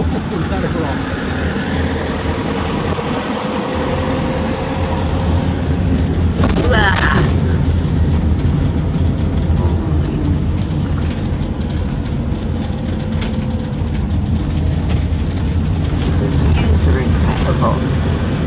Usare colombo. User incredible.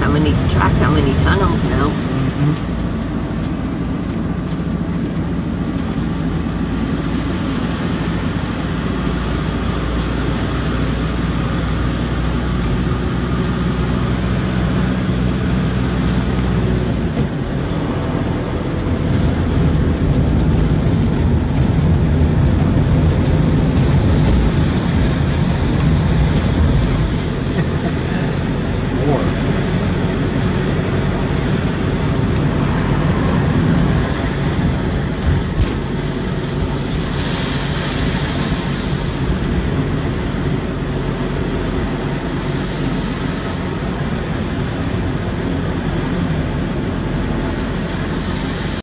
how many track how many tunnels now. Mm-hmm.